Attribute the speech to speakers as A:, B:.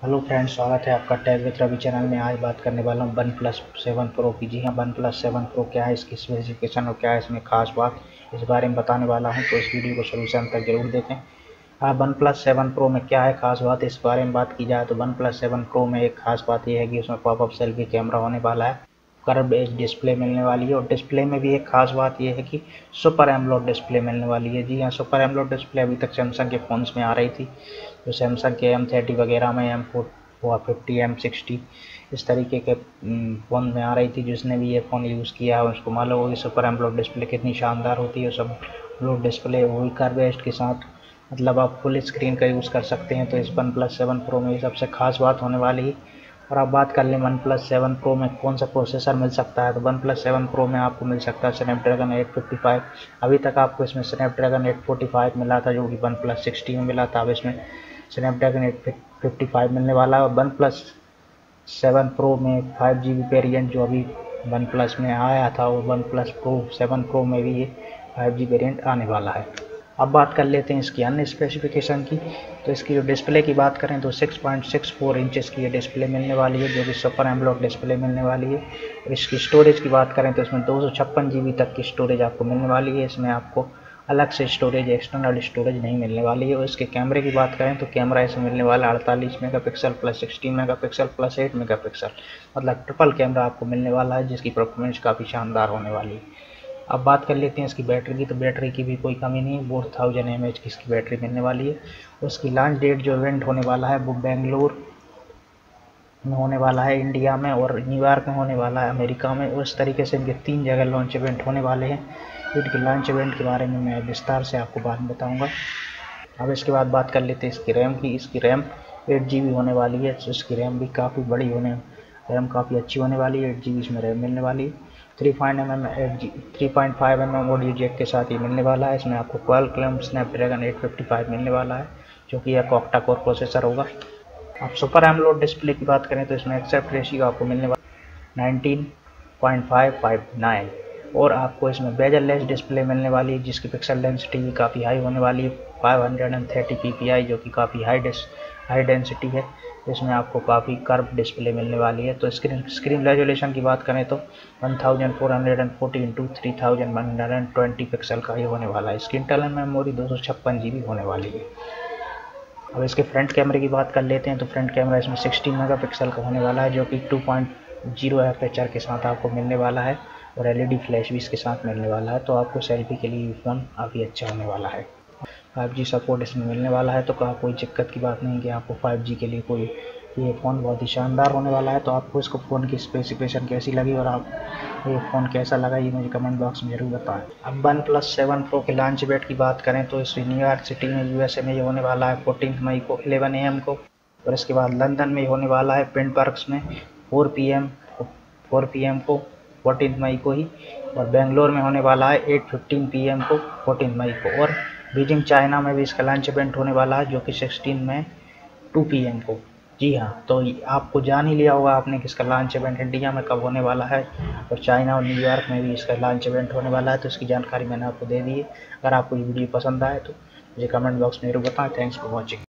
A: Hello friends, स्वागत है आपका टैग विथ रवि चैनल में। आज बात करने वाला हूँ वन प्लस सेवन प्रो की। जी हाँ वन प्लस सेवन प्रो क्या है? इसकी स्पेसिफिकेशन और क्या है, इसमें खास बात इस बारे में बताने वाला हूँ तो इस वीडियो को शुरू से अंत तक ज़रूर देखें। हाँ वन प्लस सेवन प्रो में क्या है, खास बात इस बारे में बात की जाए तो वन प्लस सेवन प्रो में एक खास बात यह है कि उसमें पॉपअप सेल्फी कैमरा होने वाला है। एज डिस्प्ले मिलने वाली है। और डिस्प्ले में भी एक खास बात यह है कि सुपर एमलोड डिस्प्ले मिलने वाली है। जी हाँ सुपर एमलोड डिस्प्ले अभी तक सैमसंग के फ़ोन्स में आ रही थी। जो सैमसंग के एम थर्टी वगैरह में एम फोर हुआ फिफ्टी एम सिक्सटी इस तरीके के फ़ोन में आ रही थी। जिसने भी ये फ़ोन यूज़ किया है, उसको मालूम होगी सुपर एमलोड डिस्प्ले कितनी शानदार होती है। सब लोड डिस्प्ले वही कर्वेस्ट के साथ मतलब आप फुल स्क्रीन का यूज़ कर सकते हैं। तो इस वन प्लस सेवन प्रो में सबसे खास बात होने वाली है। और आप बात कर लें वन प्लस सेवन प्रो में कौन सा प्रोसेसर मिल सकता है तो वन प्लस सेवन प्रो में आपको मिल सकता है स्नैपड्रैगन एट फिफ्टी फाइव अभी तक आपको इसमें स्नैपड्रैगन एट फोर्टी फाइव मिला था, जो कि वन प्लस सिक्सटी में मिला था। अब इसमें स्नैपड्रैगन एट फिफ्टी फाइव मिलने वाला है। और वन प्लस सेवन प्रो में फाइव जी बी वेरियंट जो अभी वन प्लस में आया था और OnePlus pro seven pro में भी ये फाइव जी वेरियंट आने वाला है। अब बात कर लेते हैं इसकी अन्य स्पेसिफिकेशन की। तो इसकी जो डिस्प्ले की बात करें तो 6.64 इंचेस की ये डिस्प्ले मिलने वाली है, जो कि सुपर एमलोड डिस्प्ले मिलने वाली है। और इसकी स्टोरेज की बात करें तो इसमें दो सौ तक की स्टोरेज आपको मिलने वाली है। इसमें आपको अलग से स्टोरेज एक्सटर्नल स्टोरेज नहीं मिलने वाली है। और इसके कैमरे की बात करें तो कैमरा इसमें मिलने वाला अड़तालीस megapixel plus sixteen megapixel plus eight megapixel मतलब ट्रिपल कैमरा आपको मिलने वाला है, जिसकी परफॉर्मेंस काफ़ी शानदार होने वाली है। अब बात कर लेते हैं इसकी बैटरी की। तो बैटरी की भी कोई कमी नहीं है। फोर थाउज़ेंड एम की इसकी बैटरी मिलने वाली है। उसकी लॉन्च डेट जो इवेंट होने वाला है वो बेंगलोर में होने वाला है इंडिया में और न्यूयॉर्क में होने वाला है, अमेरिका में। उस तरीके से इनके तीन जगह लॉन्च इवेंट होने वाले हैं। इनके लॉन्च इवेंट के बारे में मैं विस्तार से आपको बाद में बताऊँगा। अब इसके बाद बात कर लेते हैं इसकी रैम की। इसकी रैम एट जी होने वाली है। इसकी रैम भी काफ़ी बड़ी होने रैम काफ़ी अच्छी होने वाली है। एट जी इसमें रैम मिलने वाली है। Three point M M eight G, three point five M M audio jack के साथ ही मिलने वाला है। इसमें आपको ट्वेल्व क्लम, स्नैपड्रैगन एट फिफ्टी फाइव मिलने वाला है, जो कि एक ऑक्टा कोर प्रोसेसर होगा। आप सुपर एमलोड डिस्प्ले की बात करें तो इसमें एक्सेप्ट रेशियो आपको मिलने वाला nineteen point five five nine. और आपको इसमें बेजल लेस डिस्प्ले मिलने वाली है, जिसकी पिक्सल डेंसिटी भी काफ़ी हाई होने वाली है, five hundred and thirty P P I, जो कि काफ़ी हाई हाई डेंसिटी है इसमें आपको काफ़ी कर्व डिस्प्ले मिलने वाली है। तो स्क्रीन स्क्रीन रेजोल्यूशन की बात करें तो 1440 इंटू थ्री थाउज़ेंड पिक्सल का ये होने वाला है। इसकी इंटरनल मेमोरी दो सौ छप्पन जी बी होने वाली है। अब इसके फ्रंट कैमरे की बात कर लेते हैं तो फ्रंट कैमरा इसमें 16 मेगापिक्सल का होने वाला है, जो कि 2.0 एफएचआर के साथ आपको मिलने वाला है, और एलईडी फ्लैश भी इसके साथ मिलने वाला है। तो आपको सेल्फी के लिए ये फ़ोन काफ़ी अच्छा होने वाला है। फाइव जी सपोर्ट इसमें मिलने वाला है तो कहा कोई दिक्कत की बात नहीं कि आपको फाइव जी के लिए कोई, ये फ़ोन बहुत ही शानदार होने वाला है। तो आपको इसको फ़ोन की स्पेसिफिकेशन कैसी लगी और आप, ये फ़ोन कैसा लगा, ये मुझे कमेंट बॉक्स में ज़रूर बताएँ। अब वन प्लस सेवन प्रो के लॉन्च डेट की बात करें तो इस न्यूयॉर्क सिटी में यूएसए में ये होने वाला है फोर्टीन मई को एलेवन ए को। और इसके बाद लंदन में होने वाला है पिंड पार्क्स में four P M four P M को फोर्टीन मई को ही। और बेंगलोर में होने वाला है एट फिफ्टीन पी एम को फोर्टीन मई को। और बीजिंग चाइना में भी इसका लंच इवेंट होने वाला है, जो कि सिक्सटीन में टू पी को। जी हाँ तो आपको जान ही लिया होगा आपने कि इसका लॉन्च इवेंट इंडिया में कब होने वाला है और चाइना और न्यूयॉर्क में भी इसका लॉन्च इवेंट होने वाला है तो इसकी जानकारी मैंने आपको दे दी है। अगर आपको ये वीडियो पसंद आए तो मुझे कमेंट बॉक्स में ज़रूर बताएँ। Thanks for watching.